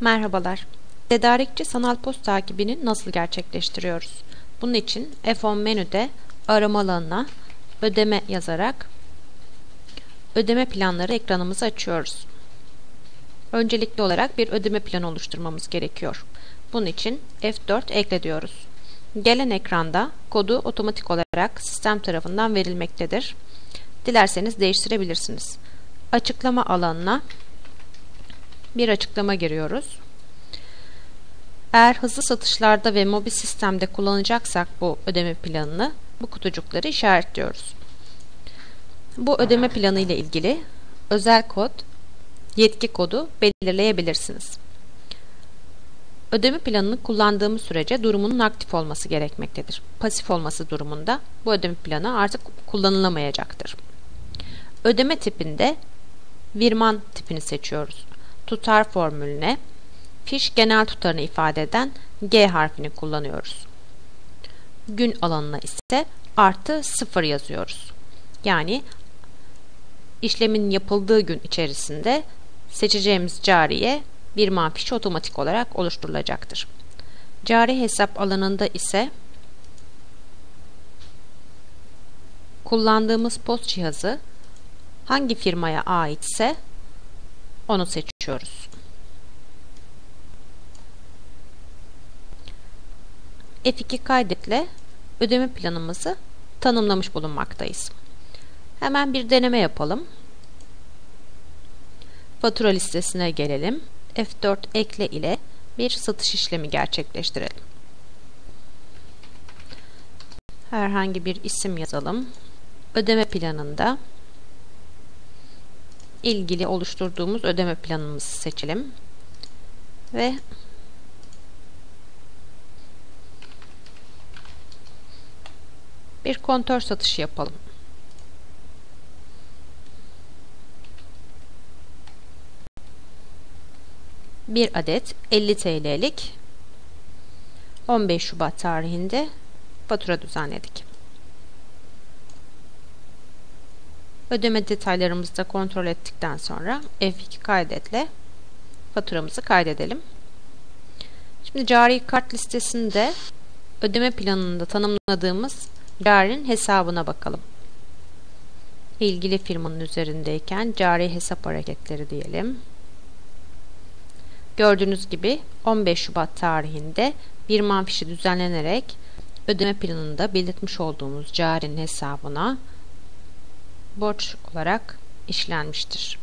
Merhabalar. Tedarikçi sanal post takibini nasıl gerçekleştiriyoruz? Bunun için F10 menüde arama alanına ödeme yazarak ödeme planları ekranımızı açıyoruz. Öncelikli olarak bir ödeme planı oluşturmamız gerekiyor. Bunun için F4 ekle diyoruz. Gelen ekranda kodu otomatik olarak sistem tarafından verilmektedir. Dilerseniz değiştirebilirsiniz. Açıklama alanına bir açıklama giriyoruz. Eğer hızlı satışlarda ve mobil sistemde kullanacaksak bu ödeme planını bu kutucukları işaretliyoruz. Bu ödeme planı ile ilgili özel kod, yetki kodu belirleyebilirsiniz. Ödeme planını kullandığımız sürece durumunun aktif olması gerekmektedir. Pasif olması durumunda bu ödeme planı artık kullanılamayacaktır. Ödeme tipinde virman tipini seçiyoruz. Tutar formülüne fiş genel tutarını ifade eden G harfini kullanıyoruz. Gün alanına ise artı 0 yazıyoruz. Yani işlemin yapıldığı gün içerisinde seçeceğimiz cariye bir manfiş otomatik olarak oluşturulacaktır. Cari hesap alanında ise kullandığımız post cihazı hangi firmaya aitse onu seçiyoruz. F2 kaydetle ödeme planımızı tanımlamış bulunmaktayız. Hemen bir deneme yapalım. Fatura listesine gelelim. F4 ekle ile bir satış işlemi gerçekleştirelim. Herhangi bir isim yazalım. Ödeme planında ilgili oluşturduğumuz ödeme planımızı seçelim. Ve bir kontör satışı yapalım. Bir adet 50 TL'lik 15 Şubat tarihinde fatura düzenledik. Ödeme detaylarımızı da kontrol ettikten sonra F2 kaydetle faturamızı kaydedelim. Şimdi cari kart listesinde ödeme planında tanımladığımız carinin hesabına bakalım. İlgili firmanın üzerindeyken cari hesap hareketleri diyelim. Gördüğünüz gibi 15 Şubat tarihinde bir manfişi düzenlenerek ödeme planında belirtmiş olduğumuz carinin hesabına borç olarak işlenmiştir.